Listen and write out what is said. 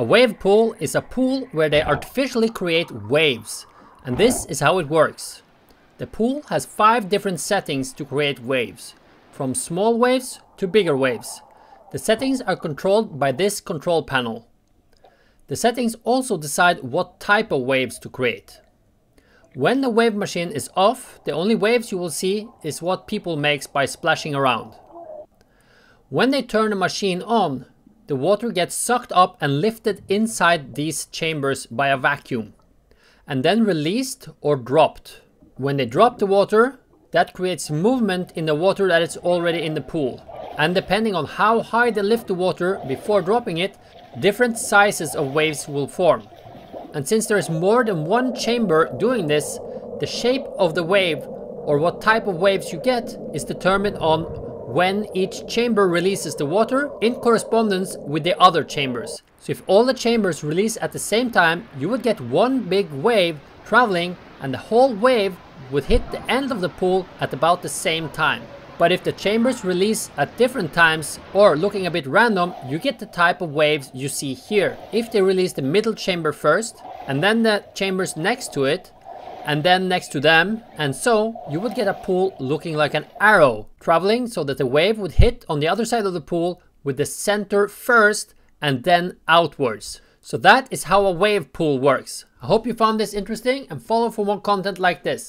A wave pool is a pool where they artificially create waves. And this is how it works. The pool has five different settings to create waves, from small waves to bigger waves. The settings are controlled by this control panel. The settings also decide what type of waves to create. When the wave machine is off, the only waves you will see is what people makes by splashing around. When they turn the machine on, the water gets sucked up and lifted inside these chambers by a vacuum, and then released or dropped. When they drop the water, that creates movement in the water that is already in the pool. And depending on how high they lift the water before dropping it, different sizes of waves will form. And since there is more than one chamber doing this, the shape of the wave or what type of waves you get is determined on when each chamber releases the water in correspondence with the other chambers. So if all the chambers release at the same time, you would get one big wave traveling and the whole wave would hit the end of the pool at about the same time. But if the chambers release at different times or looking a bit random, you get the type of waves you see here. If they release the middle chamber first, and then the chambers next to it, and then next to them, and so you would get a pool looking like an arrow, traveling so that the wave would hit on the other side of the pool with the center first and then outwards. So that is how a wave pool works. I hope you found this interesting and follow for more content like this.